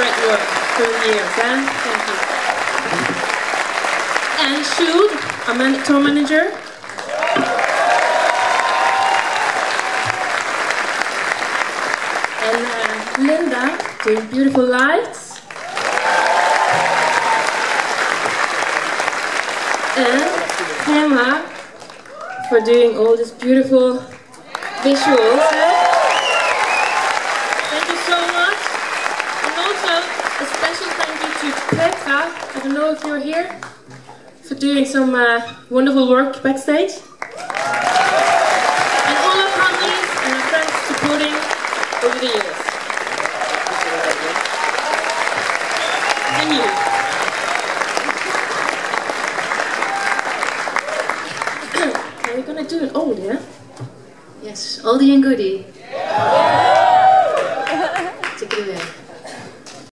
great work through the years. Eh? Thank you. And Sjoerd, our man tour manager. And uh, Linda, doing beautiful lights. And Emma, for doing all these beautiful visuals. eh? Thank you to Petra, I don't know if you're here, for doing some uh, wonderful work backstage. And all our families and our friends supporting over the years. And you. Are we gonna do an old, yeah? Yes, oldie and goodie.